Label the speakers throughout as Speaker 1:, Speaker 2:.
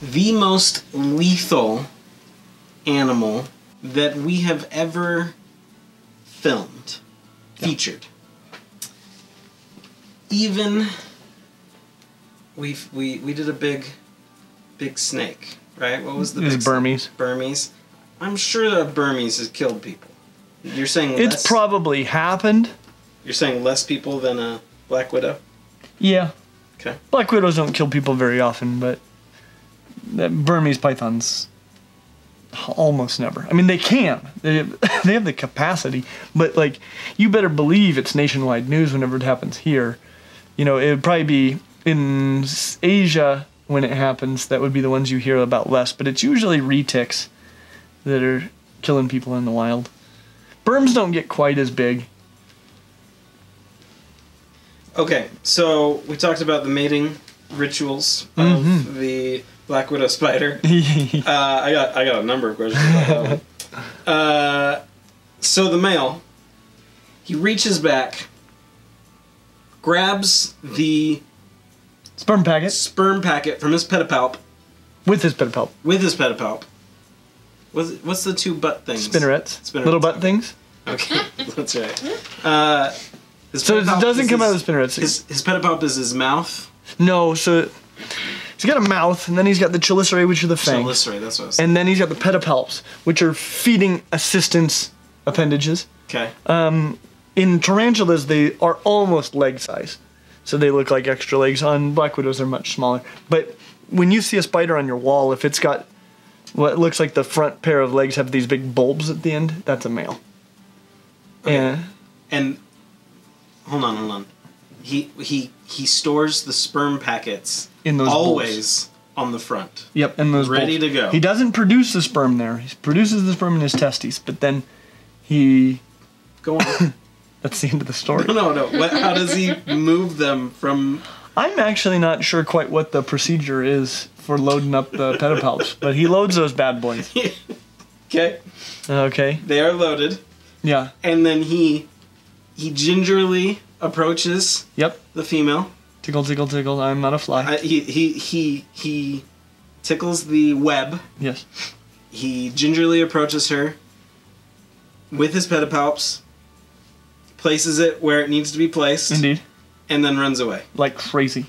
Speaker 1: the most lethal animal that we have ever filmed, featured. Even we we we did a big big snake, right? What was the big snake?
Speaker 2: Burmese.
Speaker 1: Burmese. I'm sure that Burmese has killed people. You're saying
Speaker 2: It's
Speaker 1: less,
Speaker 2: probably happened.
Speaker 1: you're saying less people than a black widow.
Speaker 2: Yeah.
Speaker 1: Okay.
Speaker 2: Black widows don't kill people very often, but Burmese pythons almost never. I mean, they can. They they have the capacity, but like you better believe it's nationwide news whenever it happens here. You know, it would probably be in Asia when it happens. That would be the ones you hear about less, but it's usually retics that are killing people in the wild. Burms don't get quite as big.
Speaker 1: Okay, so we talked about the mating rituals of
Speaker 2: Mm-hmm.
Speaker 1: the black widow spider. Uh, I got I got a number of questions about that. Uh, so the male, he reaches back, grabs the
Speaker 2: Sperm packets
Speaker 1: sperm packet from his pedipalp
Speaker 2: with his pedipalp.
Speaker 1: with his pedipalp. What's, what's the two butt things?
Speaker 2: Spinnerets.
Speaker 1: Spinnerets,
Speaker 2: Little butt
Speaker 1: okay.
Speaker 2: things.
Speaker 1: Okay, that's right. Uh, his
Speaker 2: So it doesn't
Speaker 1: is
Speaker 2: come out of the spinnerets.
Speaker 1: His, his pedipalp is his mouth.
Speaker 2: No, so he's got a mouth, and then he's got the chelicerae, which are the fangs.
Speaker 1: Chelicerae, that's what I was
Speaker 2: And then he's got the pedipalps, which are feeding assistance appendages.
Speaker 1: Okay.
Speaker 2: Um, In tarantulas, they are almost leg size. So they look like extra legs. On black widows, they're much smaller. But when you see a spider on your wall, if it's got what looks like the front pair of legs have these big bulbs at the end, that's a male. And
Speaker 1: And hold on, hold on. He he he stores the sperm packets
Speaker 2: In those
Speaker 1: always on the front.
Speaker 2: Yep, and those
Speaker 1: Ready
Speaker 2: bolts.
Speaker 1: to go.
Speaker 2: He doesn't produce the sperm there. He produces the sperm in his testes, but then he
Speaker 1: Go on.
Speaker 2: that's the end of the story.
Speaker 1: no, no, no. What, how does he move them from?
Speaker 2: I'm actually not sure quite what the procedure is for loading up the pedipalps, but he loads those bad boys.
Speaker 1: Okay,
Speaker 2: Okay.
Speaker 1: they are loaded,
Speaker 2: Yeah.
Speaker 1: and then he he gingerly approaches
Speaker 2: Yep.
Speaker 1: the female.
Speaker 2: Tickle, tickle, tickle. I'm not a fly.
Speaker 1: Uh, he he he he tickles the web.
Speaker 2: yes.
Speaker 1: He gingerly approaches her with his pedipalps, places it where it needs to be placed,
Speaker 2: Indeed.
Speaker 1: and then runs away.
Speaker 2: Like crazy.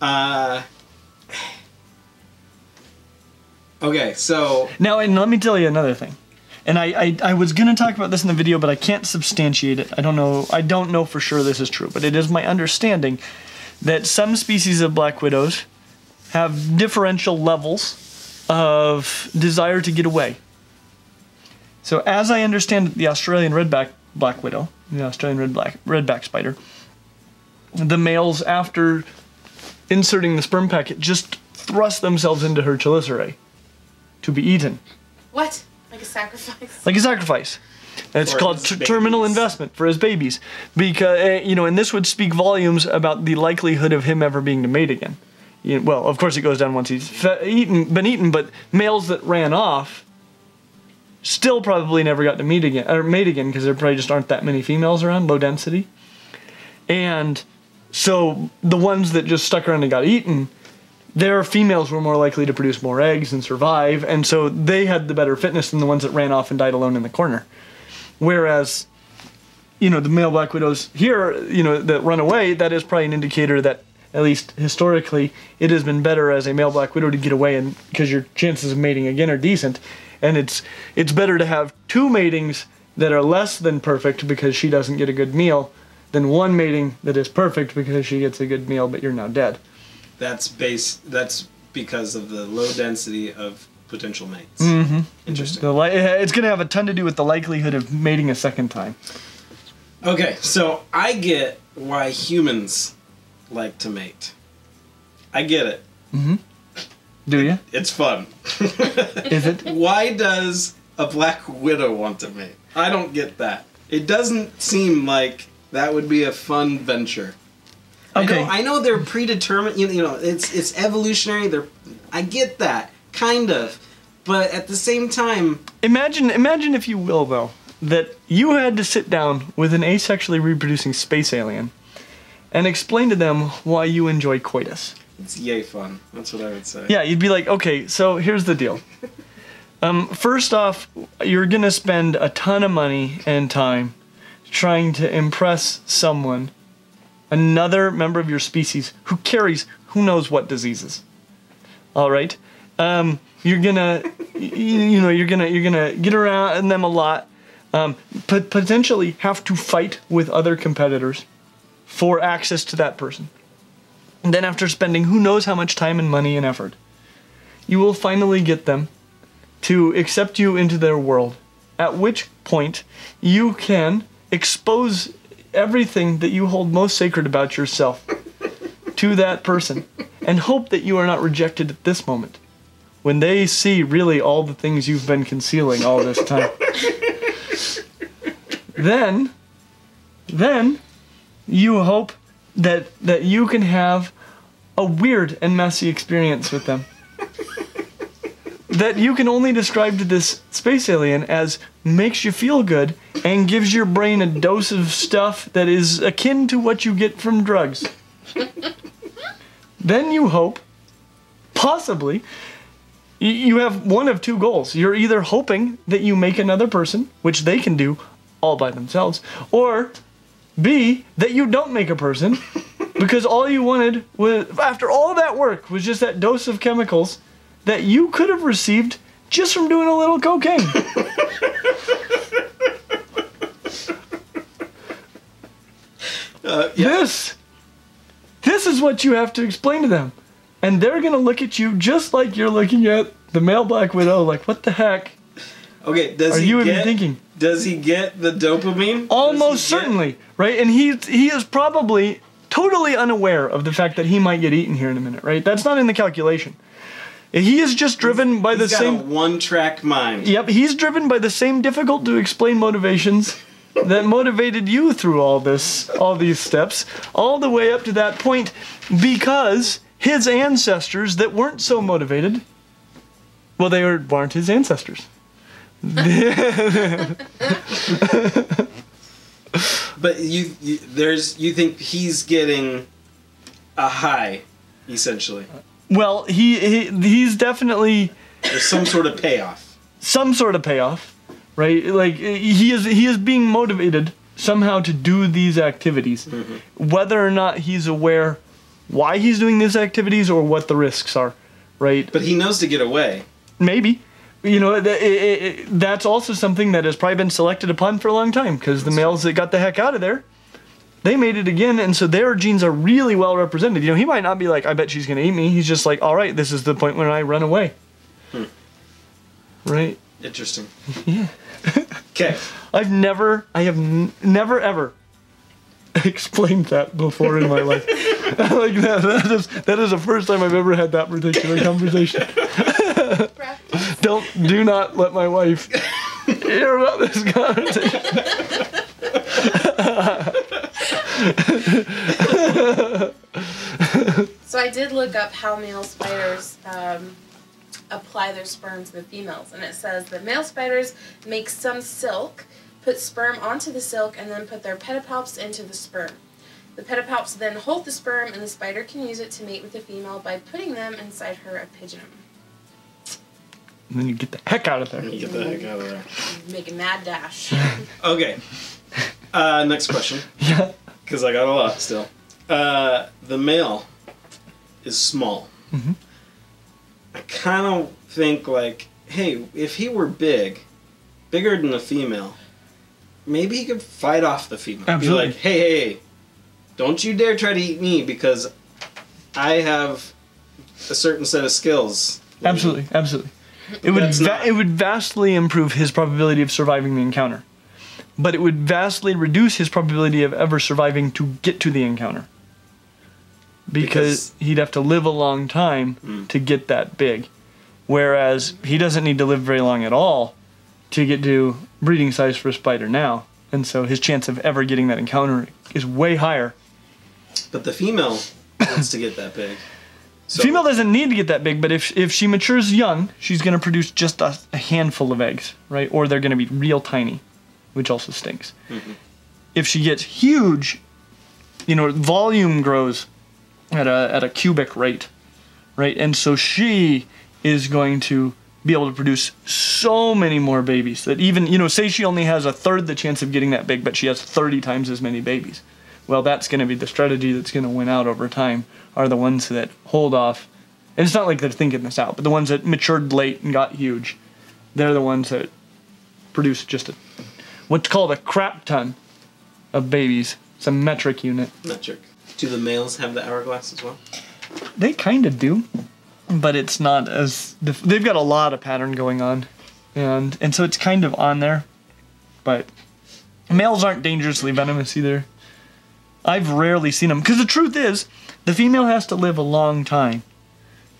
Speaker 1: Uh, okay, so
Speaker 2: Now, and let me tell you another thing. And I, I, I was gonna talk about this in the video, but I can't substantiate it. I don't know. I don't know for sure this is true, but it is my understanding that some species of black widows have differential levels of desire to get away. So, as I understand it, the Australian redback black widow, the Australian red black redback spider, the males after inserting the sperm packet just thrust themselves into her chelicerae to be eaten
Speaker 3: What? Like a sacrifice?
Speaker 2: like a sacrifice. It's
Speaker 1: For
Speaker 2: called t- terminal
Speaker 1: babies.
Speaker 2: investment for his babies, because uh, you know, and this would speak volumes about the likelihood of him ever being to mate again. You well, of course, it goes down once he's fe- eaten, been eaten, but males that ran off still probably never got to meet again or mate again because there probably just aren't that many females around, low density, and so the ones that just stuck around and got eaten their females were more likely to produce more eggs and survive, and so they had the better fitness than the ones that ran off and died alone in the corner. Whereas, you know, the male black widows here, you know, that run away, that is probably an indicator that, at least historically, it has been better as a male black widow to get away, and because your chances of mating again are decent, and it's it's better to have two matings that are less than perfect because she doesn't get a good meal, than one mating that is perfect because she gets a good meal, but you're now dead.
Speaker 1: That's base. That's because of the low density of potential mates. Mm-hmm. Interesting.
Speaker 2: The li- it's going to have a ton to do with the likelihood of mating a second time.
Speaker 1: Okay, so I get why humans like to mate. I get it.
Speaker 2: Do you?
Speaker 1: It's fun.
Speaker 2: Is it?
Speaker 1: why does a black widow want to mate? I don't get that. It doesn't seem like that would be a fun venture.
Speaker 2: Okay.
Speaker 1: I know, I know they're predetermined. You know, you know, it's it's evolutionary. They're, I get that, kind of, but at the same time,
Speaker 2: Imagine, imagine if you will, though, that you had to sit down with an asexually reproducing space alien and explain to them why you enjoy coitus.
Speaker 1: It's yay fun. That's what I would say.
Speaker 2: Yeah, you'd be like, okay, so here's the deal. Um, first off, you're gonna spend a ton of money and time trying to impress someone, another member of your species who carries who knows what diseases. All right, um, you're gonna, you, you know, you're gonna you're gonna get around them a lot, um, but potentially have to fight with other competitors for access to that person. And then after spending who knows how much time and money and effort, you will finally get them to accept you into their world. At which point you can expose everything that you hold most sacred about yourself to that person and hope that you are not rejected at this moment when they see really all the things you've been concealing all this time. then then you hope that that you can have a weird and messy experience with them. That you can only describe to this space alien as makes you feel good and gives your brain a dose of stuff that is akin to what you get from drugs. then you hope, possibly, you have one of two goals. You're either hoping that you make another person, which they can do all by themselves, or B, that you don't make a person because all you wanted was, after all that work, was just that dose of chemicals that you could have received just from doing a little cocaine.
Speaker 1: Uh, yeah.
Speaker 2: This, this is what you have to explain to them. And they're gonna look at you just like you're looking at the male Black Widow, like, what the heck
Speaker 1: Okay. Does
Speaker 2: are
Speaker 1: he
Speaker 2: you
Speaker 1: get?
Speaker 2: even thinking?
Speaker 1: Does he get the dopamine?
Speaker 2: Almost
Speaker 1: he get-
Speaker 2: certainly, right? And he he is probably totally unaware of the fact that he might get eaten here in a minute, right? That's not in the calculation. He is just driven by the
Speaker 1: He's
Speaker 2: same
Speaker 1: one-track mind.
Speaker 2: Yep, he's driven by the same difficult to explain motivations that motivated you through all this, all these steps, all the way up to that point, because his ancestors that weren't so motivated, well, they were, weren't his ancestors.
Speaker 1: But you, you, there's, you think he's getting a high, essentially.
Speaker 2: Well, he, he he's definitely
Speaker 1: There's some sort of payoff.
Speaker 2: some sort of payoff, right? Like he is he is being motivated somehow to do these activities, mm-hmm. whether or not he's aware why he's doing these activities or what the risks are, right?
Speaker 1: But he knows to get away.
Speaker 2: Maybe. You know, th- it, it, that's also something that has probably been selected upon for a long time because the males that got the heck out of there, they made it again, and so their genes are really well represented. You know, he might not be like, I bet she's gonna eat me. He's just like, all right, this is the point when I run away. Hmm. Right?
Speaker 1: Interesting. yeah. Okay.
Speaker 2: I've never, I have n- never ever explained that before in my life. like that, that is that is the first time I've ever had that particular conversation. Don't do not let my wife hear about this conversation.
Speaker 3: So I did look up how male spiders um, apply their sperm to the females, and it says that male spiders make some silk, put sperm onto the silk, and then put their pedipalps into the sperm. The pedipalps then hold the sperm, and the spider can use it to mate with the female by putting them inside her epigynum.
Speaker 2: And then you get the heck out of there.
Speaker 1: You get the heck out of there.
Speaker 3: Make a mad dash.
Speaker 1: Okay. Uh, next question,
Speaker 2: Yeah.
Speaker 1: Because I got a lot still. Uh, the male is small.
Speaker 2: Mhm.
Speaker 1: I kind of think like, hey, if he were big, bigger than the female, maybe he could fight off the female.
Speaker 2: Absolutely.
Speaker 1: Be like, hey, hey, hey, don't you dare try to eat me because I have a certain set of skills.
Speaker 2: Absolutely, absolutely. It would va- it would vastly improve his probability of surviving the encounter, but it would vastly reduce his probability of ever surviving to get to the encounter. Because,
Speaker 1: Because-
Speaker 2: he'd have to live a long time
Speaker 1: Mm.
Speaker 2: to get that big, whereas he doesn't need to live very long at all to get to breeding size for a spider now, and so his chance of ever getting that encounter is way higher.
Speaker 1: But the female wants to get that big. So,
Speaker 2: Female doesn't need to get that big, but if if she matures young, she's going to produce just a, a handful of eggs, right? Or they're going to be real tiny, which also stinks. Mm-hmm. If she gets huge, you know, volume grows at a at a cubic rate, right? And so she is going to be able to produce so many more babies that even you know say she only has a third the chance of getting that big, but she has 30 times as many babies. Well, that's going to be the strategy that's going to win out over time. Are the ones that hold off, and it's not like they're thinking this out, but the ones that matured late and got huge, they're the ones that produce just a what's called a crap ton of babies. It's a metric unit.
Speaker 1: Metric. Do the males have the hourglass as well?
Speaker 2: They kind of do, but it's not as def- they've got a lot of pattern going on, and and so it's kind of on there, but males aren't dangerously venomous either. I've rarely seen them because the truth is, the female has to live a long time.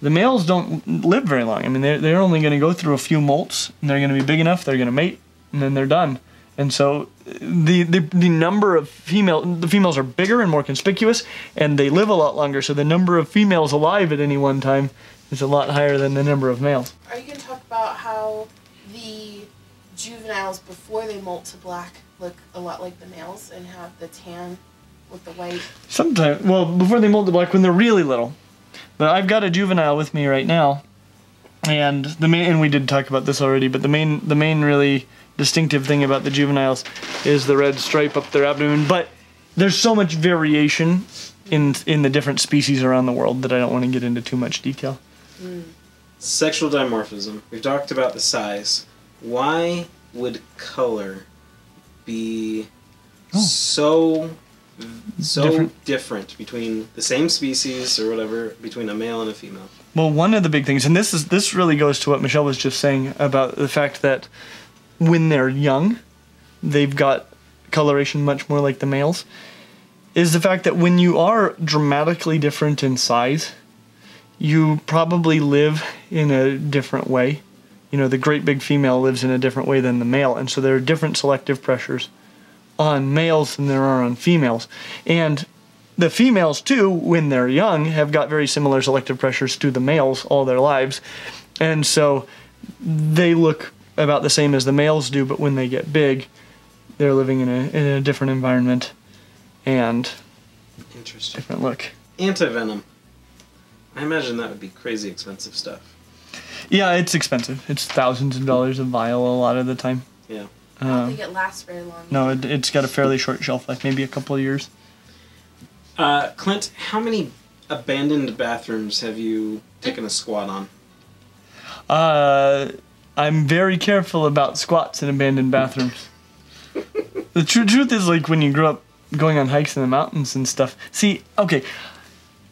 Speaker 2: The males don't live very long. I mean, they're, they're only going to go through a few molts, and they're going to be big enough. They're going to mate, and then they're done. And so, the, the the number of female the females are bigger and more conspicuous, and they live a lot longer. So the number of females alive at any one time is a lot higher than the number of males.
Speaker 3: Are you going to talk about how the juveniles before they molt to black look a lot like the males and have the tan with the white?
Speaker 2: Sometimes, well, before they molt to black, when they're really little. But I've got a juvenile with me right now, and the main and we did talk about this already. But the main the main really distinctive thing about the juveniles is the red stripe up their abdomen. But there's so much variation in in the different species around the world that I don't want to get into too much detail.
Speaker 1: Sexual dimorphism. We've talked about the size. Why would color be
Speaker 2: Oh.
Speaker 1: so so
Speaker 2: Different.
Speaker 1: different. between the same species or whatever between a male and a female?
Speaker 2: Well, one of the big things, and this is this really goes to what Michelle was just saying about the fact that when they're young, they've got coloration much more like the males, is the fact that when you are dramatically different in size, you probably live in a different way. You know, the great big female lives in a different way than the male, and so there are different selective pressures on males than there are on females. And the females too, when they're young, have got very similar selective pressures to the males all their lives, and so they look about the same as the males do. But when they get big, they're living in a in a different environment and
Speaker 1: Interesting.
Speaker 2: different look.
Speaker 1: Antivenom. I imagine that would be crazy expensive stuff.
Speaker 2: Yeah, it's expensive. It's thousands of dollars a vial a lot of the time.
Speaker 1: Yeah.
Speaker 3: I don't
Speaker 2: Um,
Speaker 3: think it lasts very long.
Speaker 2: no, it, it's got a fairly short shelf life, maybe a couple of years.
Speaker 1: Uh, Clint, how many abandoned bathrooms have you taken a squat on?
Speaker 2: Uh, I'm very careful about squats in abandoned bathrooms. the true truth is, like, when you grow up going on hikes in the mountains and stuff. See, okay,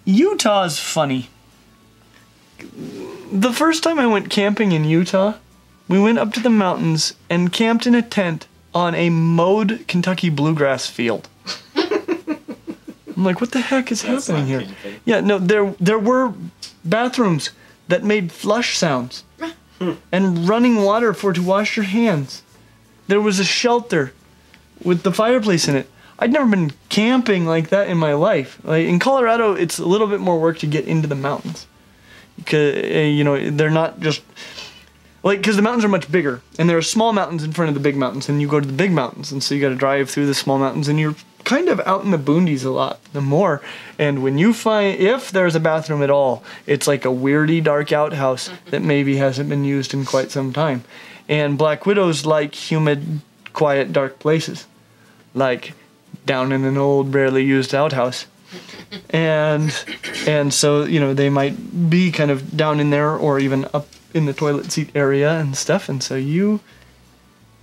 Speaker 2: Utah's funny. The first time I went camping in Utah, we went up to the mountains and camped in a tent on a mowed Kentucky bluegrass field. I'm like, what the heck is
Speaker 1: That's
Speaker 2: happening here? Yeah, no, there there were bathrooms that made flush sounds and running water for to wash your hands. There was a shelter with the fireplace in it. I'd never been camping like that in my life. Like in Colorado, it's a little bit more work to get into the mountains because eh, you know they're not just like because the mountains are much bigger and there are small mountains in front of the big mountains and you go to the big mountains and so you got to drive through the small mountains and you're kind of out in the boondies a lot the more. And when you find if there's a bathroom at all it's like a weirdy dark outhouse that maybe hasn't been used in quite some time. And black widows like humid quiet dark places. Like down in an old barely used outhouse. And and so you know they might be kind of down in there or even up in the toilet seat area and stuff and so you,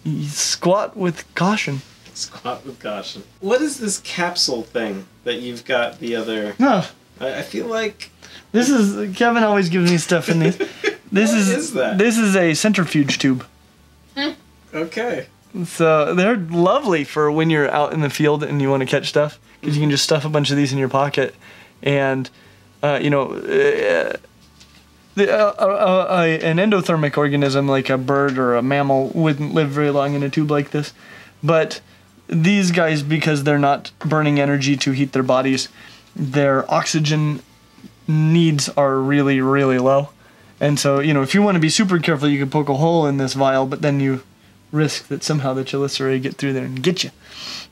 Speaker 2: you squat with caution
Speaker 1: Squat with caution. What is this capsule thing that you've got the other?
Speaker 2: no
Speaker 1: I, I feel like
Speaker 2: this is kevin always gives me stuff in these this
Speaker 1: What
Speaker 2: is,
Speaker 1: is that?
Speaker 2: this is a centrifuge tube
Speaker 1: okay.
Speaker 2: so they're lovely for when you're out in the field and you want to catch stuff because you can just stuff a bunch of these in your pocket and uh, you know uh, the, uh, uh, uh, an endothermic organism like a bird or a mammal wouldn't live very long in a tube like this. But these guys because they're not burning energy to heat their bodies their oxygen needs are really really low. And so you know if you want to be super careful you can poke a hole in this vial but then you risk that somehow the chelicerae get through there and get you.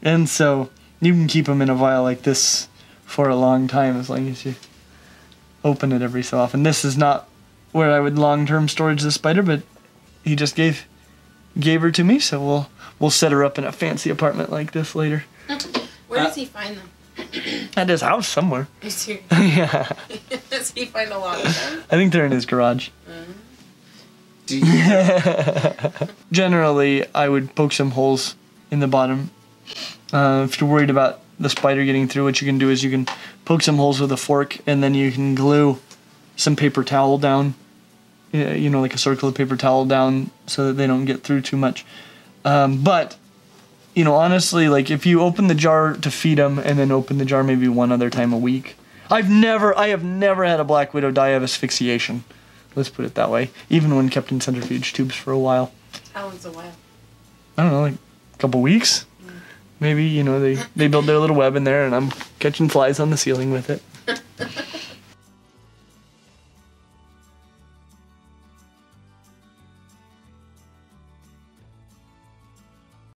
Speaker 2: And so you can keep them in a vial like this for a long time as long as you open it every so often. This is not where I would long term storage this spider, but he just gave gave her to me, so we'll we'll set her up in a fancy apartment like this later.
Speaker 3: Where
Speaker 1: Uh,
Speaker 3: does he find them?
Speaker 2: At his house somewhere.
Speaker 3: Is he,
Speaker 2: yeah.
Speaker 3: does he find a lot of them?
Speaker 2: I think they're in his garage.
Speaker 1: Do you,
Speaker 2: Generally, I would poke some holes in the bottom. Uh, if you're worried about the spider getting through, what you can do is you can poke some holes with a fork, and then you can glue some paper towel down. Yeah, You know, like a circle of paper towel down, so that they don't get through too much. Um, but you know, honestly, like if you open the jar to feed them, and then open the jar maybe one other time a week. I've never, I have never had a black widow die of asphyxiation. Let's put it that way. Even when kept in centrifuge tubes for a while.
Speaker 3: How long's a while?
Speaker 2: I don't know, like a couple weeks. Maybe you know they they build their little web in there, and I'm catching flies on the ceiling with it.